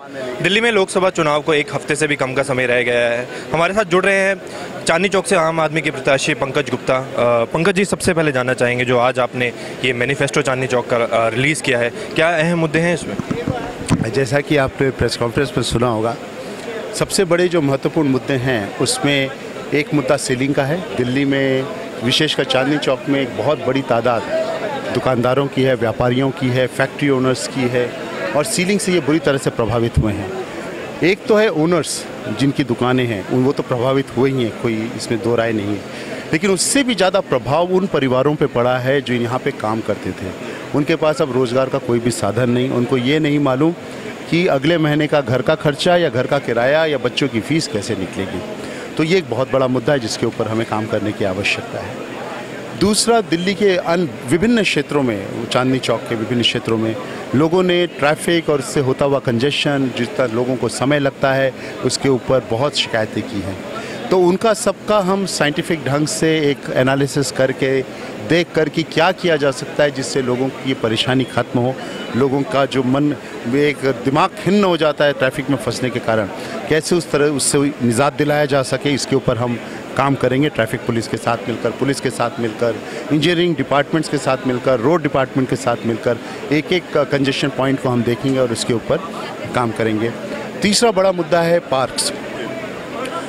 दिल्ली में लोकसभा चुनाव को एक हफ़्ते से भी कम का समय रह गया है। हमारे साथ जुड़ रहे हैं चांदनी चौक से आम आदमी के प्रत्याशी पंकज गुप्ता। पंकज जी, सबसे पहले जानना चाहेंगे जो आज आपने ये मैनिफेस्टो चांदनी चौक का रिलीज़ किया है। क्या अहम मुद्दे हैं इसमें? जैसा कि आपने प्रेस कॉन्फ्रेंस में सुना होगा, सबसे बड़े जो महत्वपूर्ण मुद्दे हैं, उसमें एक मुद्दा सीलिंग का है। दिल्ली में विशेषकर चांदनी चौक में एक बहुत बड़ी तादाद दुकानदारों की है, व्यापारियों की है फैक्ट्री ओनर्स की है। और सीलिंग से ये बुरी तरह से प्रभावित हुए हैं। एक तो है ओनर्स जिनकी दुकानें हैं, उन वो तो प्रभावित हुए ही हैं, कोई इसमें दो राय नहीं है। लेकिन उससे भी ज़्यादा प्रभाव उन परिवारों पे पड़ा है जो यहाँ पे काम करते थे। उनके पास अब रोज़गार का कोई भी साधन नहीं। उनको ये नहीं मालूम कि अगले महीने का घर का खर्चा या घर का किराया या बच्चों की फ़ीस कैसे निकलेगी। तो ये एक बहुत बड़ा मुद्दा है जिसके ऊपर हमें काम करने की आवश्यकता है। दूसरा, दिल्ली के अन विभिन्न क्षेत्रों में चांदनी चौक के विभिन्न क्षेत्रों में, लोगों ने ट्रैफ़िक और इससे होता हुआ कंजेशन जितना लोगों को समय लगता है, उसके ऊपर बहुत शिकायतें की हैं। तो उनका सबका हम साइंटिफिक ढंग से एक एनालिसिस करके, देख कर कि क्या किया जा सकता है, जिससे लोगों की परेशानी खत्म हो, लोगों का जो मन एक दिमाग खिन्न हो जाता है ट्रैफ़िक में फंसने के कारण। कैसे उस तरह, उससे निजात दिलाया जा सके, इसके ऊपर हम काम करेंगे ट्रैफ़िक पुलिस के साथ मिलकर, पुलिस के साथ मिलकर इंजीनियरिंग डिपार्टमेंट्स के साथ मिलकर रोड डिपार्टमेंट के साथ मिलकर एक एक कंजेशन पॉइंट को हम देखेंगे और उसके ऊपर काम करेंगे। तीसरा बड़ा मुद्दा है पार्क्स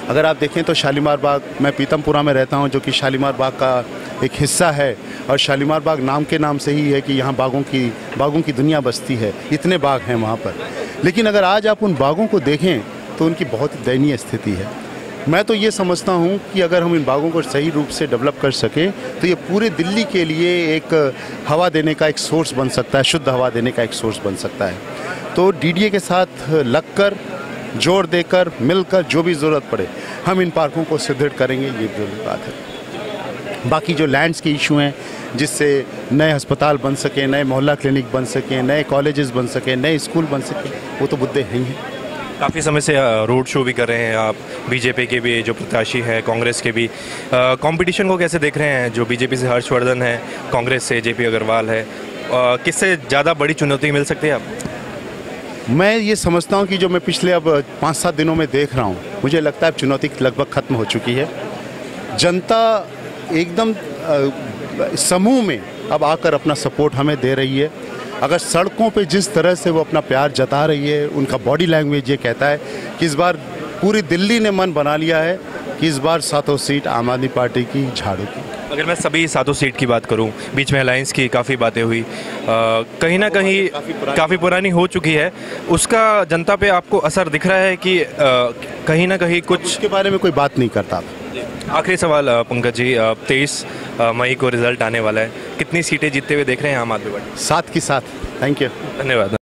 अगर आप देखें तो शालीमार बाग, मैं पीतमपुरा में रहता हूँ, जो कि शालीमार बाग का एक हिस्सा है, और शालीमार बाग नाम के नाम से ही है कि यहाँ बागों की बागों की दुनिया बसती है। इतने बाग हैं वहाँ पर। लेकिन अगर आज आप उन बागों को देखें तो उनकी बहुत दयनीय स्थिति है। मैं तो ये समझता हूँ कि अगर हम इन बागों को सही रूप से डेवलप कर सकें तो ये पूरे दिल्ली के लिए एक हवा देने का एक सोर्स बन सकता है, शुद्ध हवा देने का एक सोर्स बन सकता है। तो डीडीए के साथ लगकर, ज़ोर देकर, मिलकर, जो भी ज़रूरत पड़े, हम इन पार्कों को सुदृढ़ करेंगे, ये ज़रूरी बात है। बाकी जो लैंड्स के इशू हैं, जिससे नए अस्पताल बन सकें, नए मोहल्ला क्लिनिक बन सकें, नए कॉलेजेस बन सकें, नए स्कूल बन सकें, वो तो मुद्दे हैं ही हैं। काफ़ी समय से रोड शो भी कर रहे हैं आप बीजेपी के भी, जो प्रत्याशी हैं, कांग्रेस के भी। कंपटीशन को कैसे देख रहे हैं? जो बीजेपी से हर्षवर्धन है, कांग्रेस से जेपी अग्रवाल है किससे ज़्यादा बड़ी चुनौती मिल सकती है आप? मैं ये समझता हूँ कि जो मैं पिछले अब पाँच सात दिनों में देख रहा हूँ, मुझे लगता है चुनौती लगभग खत्म हो चुकी है। जनता एकदम समूह में अब आकर अपना सपोर्ट हमें दे रही है। अगर सड़कों पे जिस तरह से वो अपना प्यार जता रही है उनका बॉडी लैंग्वेज ये कहता है कि इस बार पूरी दिल्ली ने मन बना लिया है कि इस बार सातों सीट आम आदमी पार्टी की झाड़ू की। अगर मैं सभी सातों सीट की बात करूँ बीच में अलायंस की काफ़ी बातें हुई। अ, कहीं ना कहीं काफ़ी पुरानी- पुरानी हो चुकी है। उसका जनता पे आपको असर दिख रहा है कि अ, कहीं ना कहीं कुछ उसके बारे में कोई बात नहीं करता। आखिरी सवाल पंकज जी तेईस मई को रिज़ल्ट आने वाला है। कितनी सीटें जीतते हुए देख रहे हैं आम आदमी पार्टी? सात की सात। थैंक यू धन्यवाद।